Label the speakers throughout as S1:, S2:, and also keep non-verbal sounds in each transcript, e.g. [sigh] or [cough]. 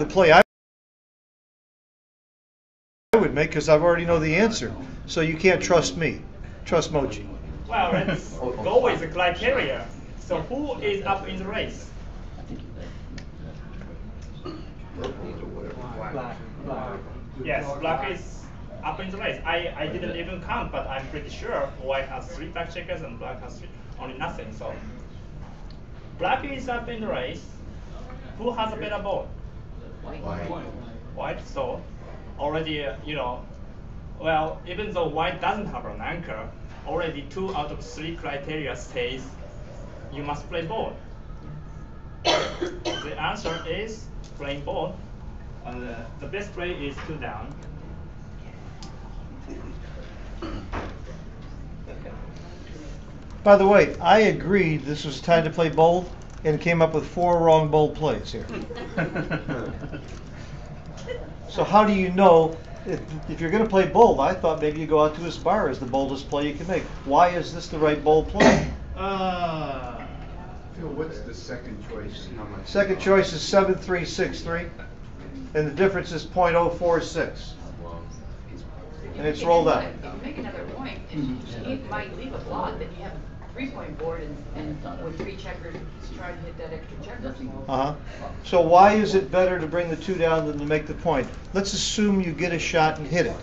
S1: the play I I would make because I've already know the answer. So you can't trust me. Trust Mochy.
S2: Well, let's go with the criteria. So who is up in the race? Yes, black is up in the race. I, I didn't even count, but I'm pretty sure white has three back checkers and black has three, only nothing. So black is up in the race. Who has a better board? White. White so already, uh, you know, well, even though white doesn't have an anchor, already two out of three criteria says you must play board. the answer is playing board. Uh, the, the best play is two down.
S1: By the way, I agreed this was time to play bold and came up with four wrong bold plays here. [laughs] So how do you know if, if you're going to play bold? I thought maybe you go out to his bar as the boldest play you can make. Why is this the right bold play?
S2: Uh,
S3: Phil, what's the second choice how much?
S1: Second choice is 7363, and the difference is .046. And it's rolled
S4: can-
S1: out.
S4: If you make another point, if you might leave a block, then you have a three-point board and, and with three checkers, try to hit that extra checker.
S1: Uh-huh. So why is it better to bring the two down than to make the point? Let's assume you get a shot and hit it.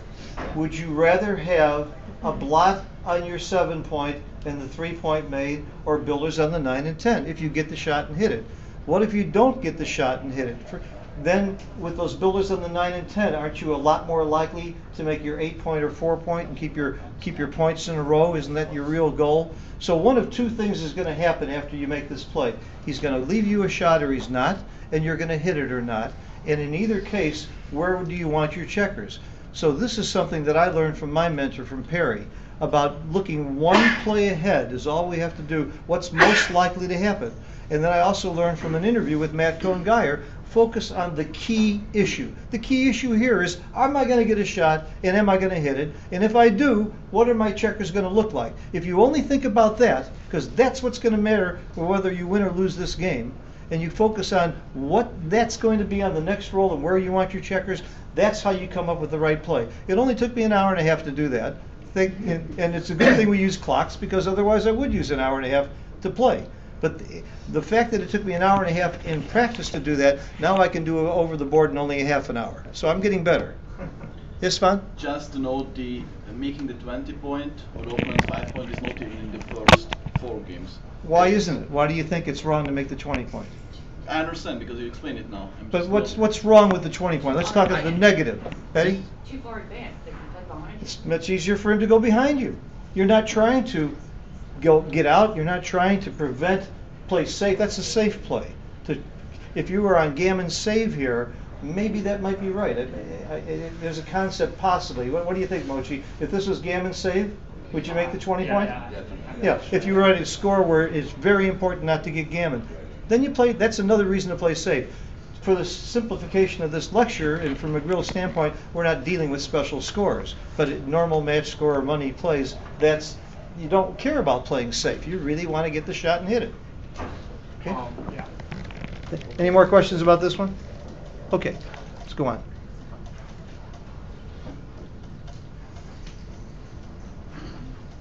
S1: Would you rather have a blot on your seven point and the three point made, or builders on the nine and ten if you get the shot and hit it? What if you don't get the shot and hit it? For- Then with those builders on the nine and ten, aren't you a lot more likely to make your eight point or four point and keep your keep your points in a row? Isn't that your real goal? So one of two things is going to happen after you make this play. He's going to leave you a shot or he's not, and you're going to hit it or not. And in either case, where do you want your checkers? So this is something that I learned from my mentor from Perry about looking one play ahead is all we have to do. What's most likely to happen? And then I also learned from an interview with Matt Cohn Geyer, focus on the key issue. The key issue here is, am I going to get a shot and am I going to hit it? And if I do, what are my checkers going to look like? If you only think about that, because that's what's going to matter whether you win or lose this game, and you focus on what that's going to be on the next roll and where you want your checkers, that's how you come up with the right play. It only took me an hour and a half to do that. Think, and, and it's a good thing we use clocks because otherwise I would use an hour and a half to play. But the, the fact that it took me an hour and a half in practice to do that, now I can do it over the board in only a half an hour. So I'm getting better. [laughs] Yes, Svan?
S5: Just to note, the uh, making the 20 point or the opponent's 5 point is not even in the first four games.
S1: Why isn't it? Why do you think it's wrong to make the 20 point?
S5: I understand because you explained it now. I'm
S1: But what's
S5: noting.
S1: what's wrong with the 20 point? Let's talk about the negative. Betty?
S4: Too far advanced, they can play behind you.
S1: It's much easier for him to go behind you. You're not trying to go get out. You're not trying to prevent play safe. That's a safe play. To, if you were on gammon save here, maybe that might be right. I, I, I, there's a concept possibly. What, what do you think, Mochy? If this was gammon save, would you make the 20
S2: yeah,
S1: point?
S2: yeah.
S1: Yeah, if you were at a score where it's very important not to get gammon, then you play, that's another reason to play safe. For the simplification of this lecture, and from a Magriel's standpoint, we're not dealing with special scores. But normal match score or money plays, that's, you don't care about playing safe. You really want to get the shot and hit it. Okay?
S2: Um, yeah.
S1: Any more questions about this one? Okay, let's go on.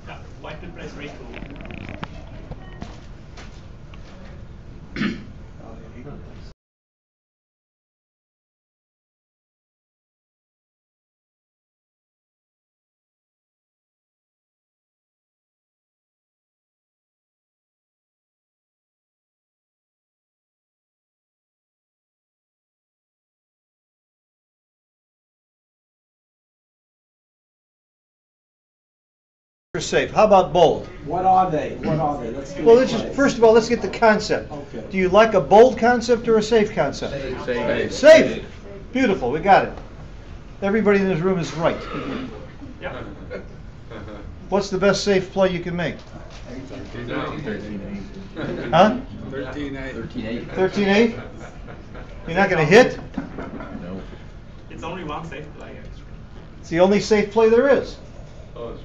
S2: Yeah, white will play
S1: safe. How about bold?
S6: What are they? What are they? Let's do
S1: Well,
S6: it
S1: let's just, first of all, let's get the concept.
S6: Okay.
S1: Do you like a bold concept or a safe concept?
S3: Safe.
S1: Safe. Beautiful, we got it. Everybody in this room is right.
S2: Yeah.
S1: What's the best safe play you can make?
S3: Thirteen
S1: Huh?
S3: Thirteen eight.
S1: Thirteen eight? You're not gonna hit? No.
S2: It's only one safe play actually.
S1: It's the only safe play there is. Oh,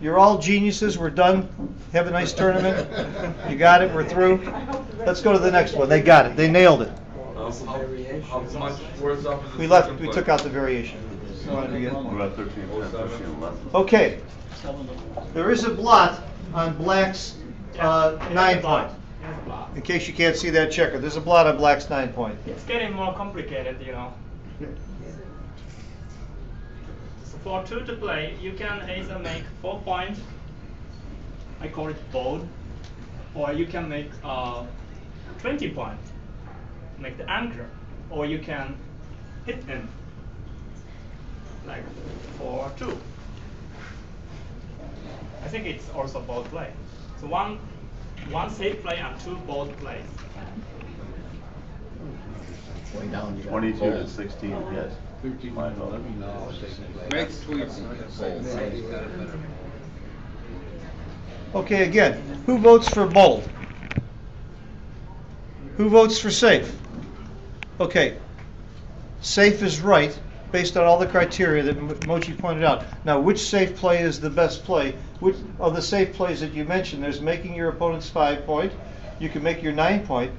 S1: You're all geniuses, we're done. Have a nice tournament. You got it, we're through. Let's go to the next one. They got it, they nailed it.
S6: It's a variation.
S7: How much worse off is the
S1: We left, we took out the variation. You wanna begin?
S8: What about thirteen, ten,
S7: seven.
S8: thirteen, eleven?
S1: Okay, there is a blot on black's, uh, nine
S2: it's a block.
S1: point.
S2: It's a block.
S1: In case you can't see that checker, there's a blot on black's nine point.
S2: It's getting more complicated, you know. So for two to play, you can either make four point, I call it bold, or you can make uh, 20 point, make the anchor, or you can hit him, like for two. I think it's also bold play. So one, one safe play and two bold plays.
S8: Twenty-two to sixteen, yes. My vote.
S3: Make tweets.
S1: Okay, again, who votes for bold? Who votes for safe? Okay, safe is right, based on all the criteria that Mochy pointed out. Now, which safe play is the best play? Which of the safe plays that you mentioned, there's making your opponent's five point, you can make your nine point.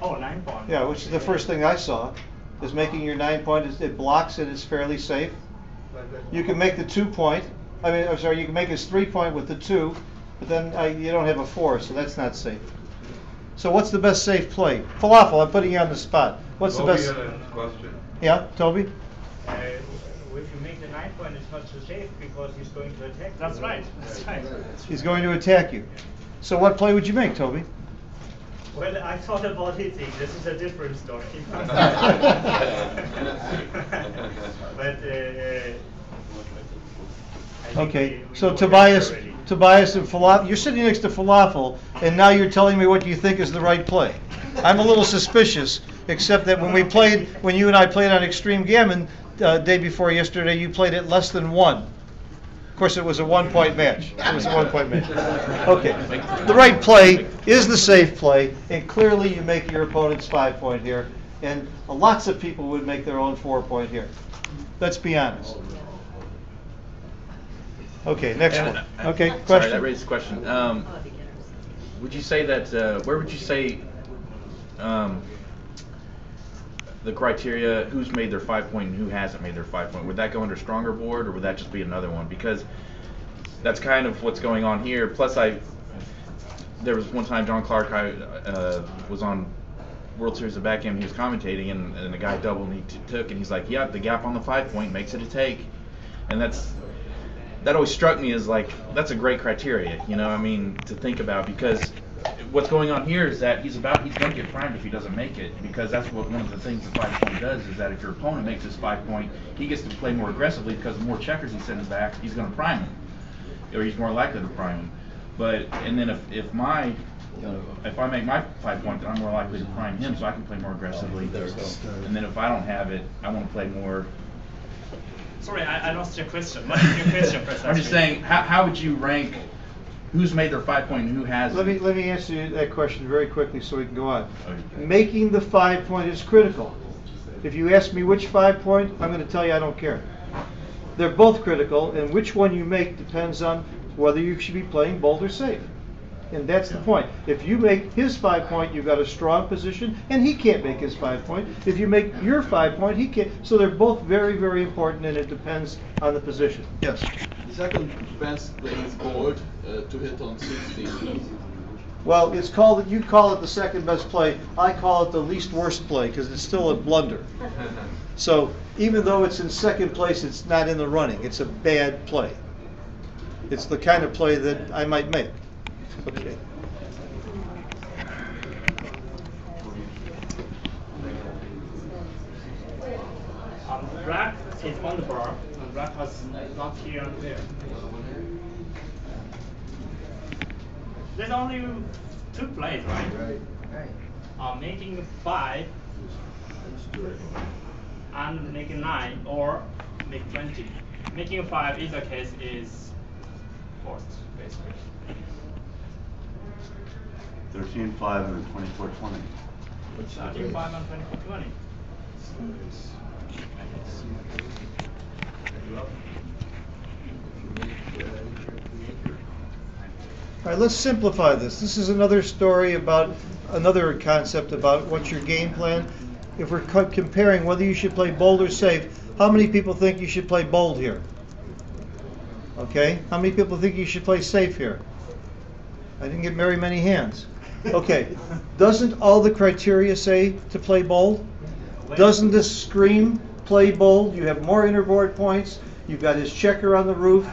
S2: Oh, nine point.
S1: yeah, which is the first thing I saw, is making your nine point, is- it blocks and it's fairly safe. You can make the two point, I mean, I'm sorry, you can make his three point with the two, but then uh, you don't have a four, so that's not safe. So what's the best safe play? Falafel, I'm putting you on the spot. What's the best?
S7: had question.
S1: Yeah, Toby?
S9: Uh, if you make the nine point, it's not so safe because he's going to attack.
S2: That's right. That's right.
S1: He's going to attack you. So what play would you make, Toby?
S9: Well, I thought about hitting. This is a different story. [laughs] [laughs] but uh,
S1: Okay,
S9: we- we
S1: so Tobias. Tobias and Falafel, you're sitting next to Falafel, and now you're telling me what you think is the right play. I'm a little suspicious, except that when we played, when you and I played on Extreme Gammon, uh, day before yesterday, you played at less than one. Of course, it was a one-point match. It was a one-point match. Okay, the right play is the safe play, and clearly you make your opponent's five-point here, and lots of people would make their own four-point here. Let's be honest. Okay, next
S10: And,
S1: one.
S10: uh,
S1: Okay,
S10: Sorry, that
S1: question?
S10: raised a question. Um, would you say that, uh, where would you say, um, the criteria, who's made their five point and who hasn't made their five point, would that go under stronger board or would that just be another one? Because that's kind of what's going on here. Plus I, there was one time John Clark, I, uh, was on World Series of Backgammon, he was commentating and, and the guy doubled and he t- took and he's like, yeah, the gap on the five point makes it a take. And that's, that always struck me as like that's a great criteria, you know. I mean, to think about because what's going on here is that he's about he's going to get primed if he doesn't make it because that's what one of the things the five point does is that if your opponent makes his five point, he gets to play more aggressively because the more checkers he sends back, he's going to prime him, or he's more likely to prime him. But and then if if my uh, if I make my five point, then I'm more likely to prime him, so I can play more aggressively. And then if I don't have it, I want to play more
S2: Sorry, I, I lost your question. What is your question?
S10: I'm just saying, how, how would you rank who's made their five point and who hasn't?
S1: Let me, let me answer you that question very quickly so we can go on.
S10: Okay.
S1: Making the five point is critical. If you ask me which five point, I'm gonna tell you I don't care. They're both critical, and which one you make depends on whether you should be playing bold or safe. And that's the point. If you make his five point, you've got a strong position, and he can't make his five point. If you make your five point, he can't. So they're both very, very important, and it depends on the position. Yes.
S5: The second best play is board uh, to hit on 16.
S1: Well, it's called, that. you call it the second best play, I call it the least worst play, because it's still a blunder. [laughs] So even though it's in second place, it's not in the running, it's a bad play. It's the kind of play that I might make. Okay.
S2: Um, black is on the bar, and black not here and there. There's only two plays, right?
S3: Right.
S2: Uh, making five and making nine, or make twenty. Making five, either case is forced, basically.
S8: Thirteen, five, and then twenty-four, twenty.
S2: Thirteen, five, and twenty-four, twenty.
S1: All right, let's simplify this. This is another story about, another concept about what's your game plan. if we're co- comparing whether you should play bold or safe, how many people think you should play bold here? Okay, how many people think you should play safe here? I didn't get very many hands. Okay, [laughs] doesn't all the criteria say to play bold? Doesn't this scream play bold? You have more interboard points, you've got his checker on the roof,